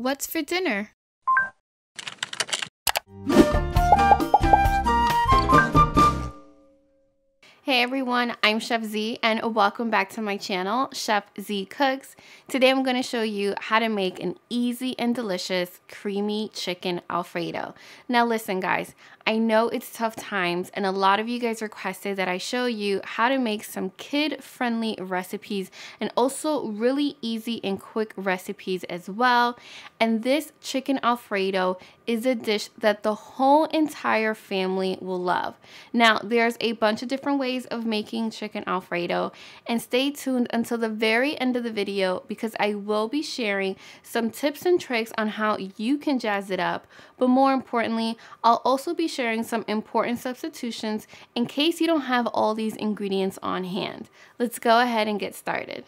What's for dinner? Everyone, I'm Chef Zee and welcome back to my channel, Chef Zee Cooks. Today I'm going to show you how to make an easy and delicious creamy chicken alfredo. Now listen guys, I know it's tough times and a lot of you guys requested that I show you how to make some kid-friendly recipes and also really easy and quick recipes as well. And this chicken alfredo is a dish that the whole entire family will love. Now, there's a bunch of different ways of making chicken alfredo and stay tuned until the very end of the video because I will be sharing some tips and tricks on how you can jazz it up. But more importantly, I'll also be sharing some important substitutions in case you don't have all these ingredients on hand. Let's go ahead and get started.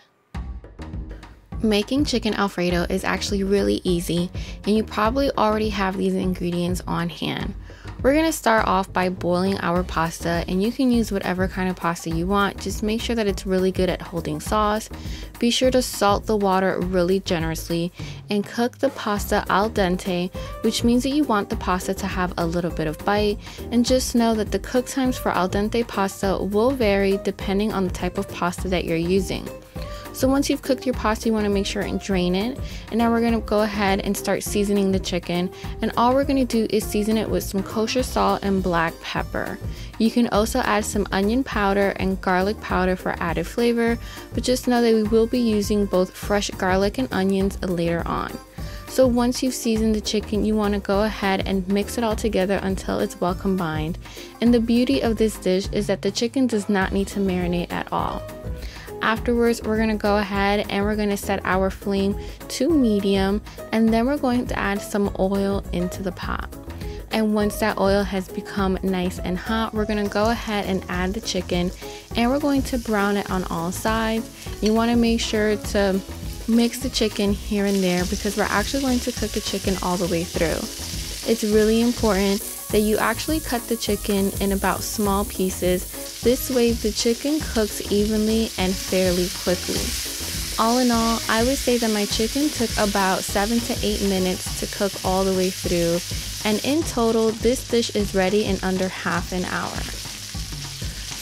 Making chicken alfredo is actually really easy and you probably already have these ingredients on hand. We're to start off by boiling our pasta and you can use whatever kind of pasta you want. Just make sure that it's really good at holding sauce. Be sure to salt the water really generously and cook the pasta al dente, which means that you want the pasta to have a little bit of bite. And just know that the cook times for al dente pasta will vary depending on the type of pasta that you're using. So once you've cooked your pasta, you want to make sure and drain it. And now we're going to go ahead and start seasoning the chicken. And all we're going to do is season it with some kosher salt and black pepper. You can also add some onion powder and garlic powder for added flavor, but just know that we will be using both fresh garlic and onions later on. So once you've seasoned the chicken, you want to go ahead and mix it all together until it's well combined. And the beauty of this dish is that the chicken does not need to marinate at all. Afterwards, we're gonna go ahead and we're gonna set our flame to medium and then we're going to add some oil into the pot. And once that oil has become nice and hot, we're gonna go ahead and add the chicken and we're going to brown it on all sides. You wanna make sure to mix the chicken here and there because we're actually going to cook the chicken all the way through. It's really important that you actually cut the chicken in about small pieces this way the chicken cooks evenly and fairly quickly. All in all, I would say that my chicken took about 7 to 8 minutes to cook all the way through and in total this dish is ready in under half an hour.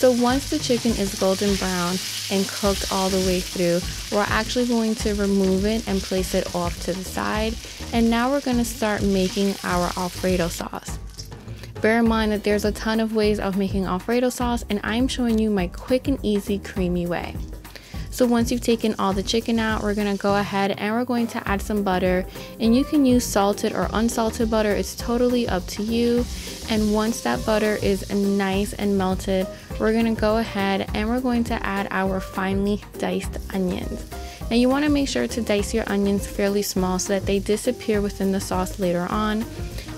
So once the chicken is golden brown and cooked all the way through, we're actually going to remove it and place it off to the side. And now we're going to start making our Alfredo sauce. Bear in mind that there's a ton of ways of making Alfredo sauce and I'm showing you my quick and easy creamy way. So once you've taken all the chicken out, we're gonna go ahead and we're going to add some butter and you can use salted or unsalted butter, it's totally up to you. And once that butter is nice and melted, we're gonna go ahead and we're going to add our finely diced onions. Now you wanna make sure to dice your onions fairly small so that they disappear within the sauce later on.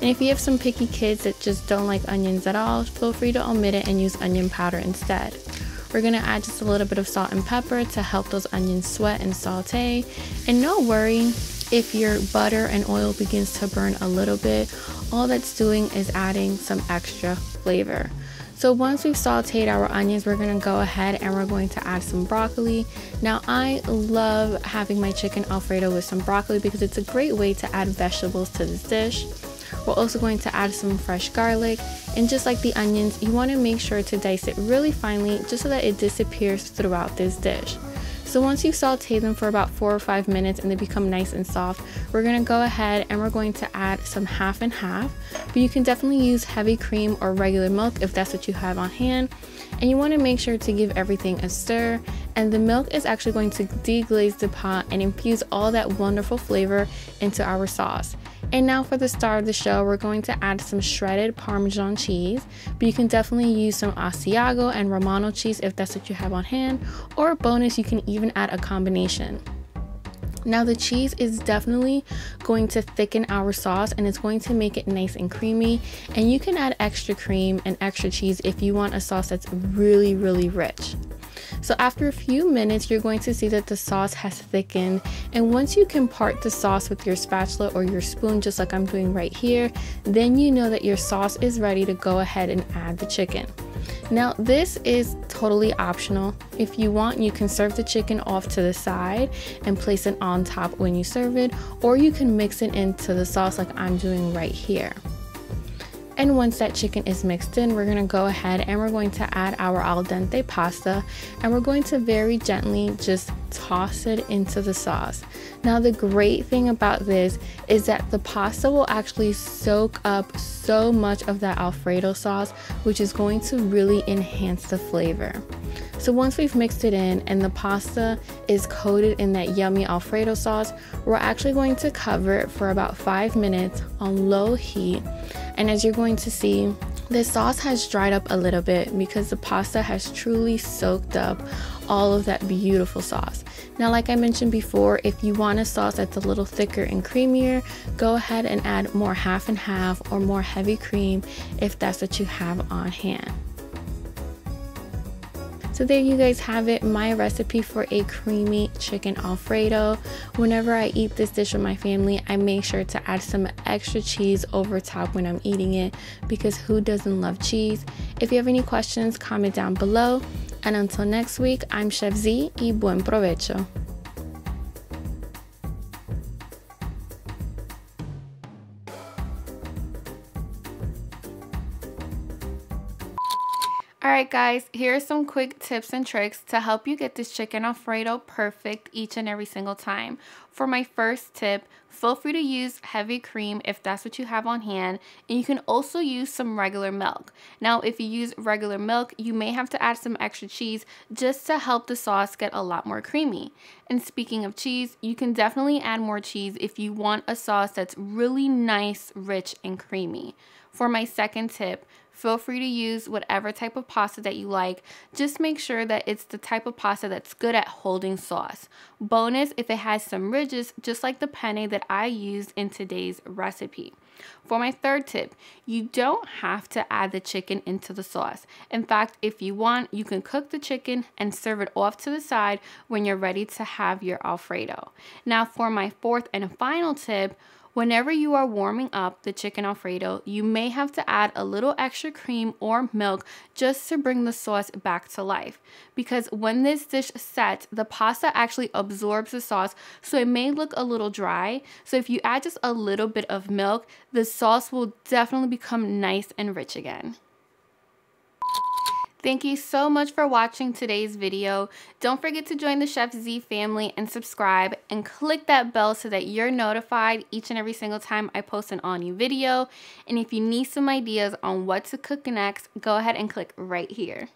And if you have some picky kids that just don't like onions at all, feel free to omit it and use onion powder instead. We're to add just a little bit of salt and pepper to help those onions sweat and saute. And no worry if your butter and oil begins to burn a little bit, all that's doing is adding some extra flavor. So once we've sauteed our onions, we're gonna go ahead and we're going to add some broccoli. Now I love having my chicken alfredo with some broccoli because it's a great way to add vegetables to this dish. We're also going to add some fresh garlic and just like the onions, you want to make sure to dice it really finely just so that it disappears throughout this dish. So once you saute them for about four or five minutes and they become nice and soft, we're gonna go ahead and we're going to add some half and half, but you can definitely use heavy cream or regular milk if that's what you have on hand. And you wanna make sure to give everything a stir and the milk is actually going to deglaze the pot and infuse all that wonderful flavor into our sauce. And now for the star of the show, we're going to add some shredded Parmesan cheese, but you can definitely use some Asiago and Romano cheese if that's what you have on hand, or bonus, you can even add a combination. Now the cheese is definitely going to thicken our sauce and it's going to make it nice and creamy and you can add extra cream and extra cheese if you want a sauce that's really really rich. So after a few minutes, you're going to see that the sauce has thickened. And once you can part the sauce with your spatula or your spoon, just like I'm doing right here, then you know that your sauce is ready to go ahead and add the chicken. Now, this is totally optional. If you want, you can serve the chicken off to the side and place it on top when you serve it, or you can mix it into the sauce like I'm doing right here. And once that chicken is mixed in, we're gonna go ahead and we're going to add our al dente pasta and we're going to very gently just toss it into the sauce. Now the great thing about this is that the pasta will actually soak up so much of that alfredo sauce, which is going to really enhance the flavor. So once we've mixed it in and the pasta is coated in that yummy alfredo sauce, we're actually going to cover it for about five minutes on low heat and as you're going to see, the sauce has dried up a little bit because the pasta has truly soaked up all of that beautiful sauce. Now, like I mentioned before, if you want a sauce that's a little thicker and creamier, go ahead and add more half and half or more heavy cream if that's what you have on hand. So there you guys have it, my recipe for a creamy chicken alfredo. Whenever I eat this dish with my family, I make sure to add some extra cheese over top when I'm eating it because who doesn't love cheese? If you have any questions, comment down below. And until next week, I'm Chef Zee y buen provecho. Alright guys, here are some quick tips and tricks to help you get this chicken alfredo perfect each and every single time. For my first tip, feel free to use heavy cream if that's what you have on hand and you can also use some regular milk. Now if you use regular milk, you may have to add some extra cheese just to help the sauce get a lot more creamy. And speaking of cheese, you can definitely add more cheese if you want a sauce that's really nice, rich, and creamy. For my second tip, Feel free to use whatever type of pasta that you like. Just make sure that it's the type of pasta that's good at holding sauce. Bonus if it has some ridges, just like the penne that I used in today's recipe. For my third tip, you don't have to add the chicken into the sauce. In fact, if you want, you can cook the chicken and serve it off to the side when you're ready to have your Alfredo. Now for my fourth and final tip, Whenever you are warming up the chicken alfredo, you may have to add a little extra cream or milk just to bring the sauce back to life. Because when this dish sets, the pasta actually absorbs the sauce, so it may look a little dry. So if you add just a little bit of milk, the sauce will definitely become nice and rich again. Thank you so much for watching today's video. Don't forget to join the Chef Zee family and subscribe and click that bell so that you're notified each and every single time I post an all new video. And if you need some ideas on what to cook next, go ahead and click right here.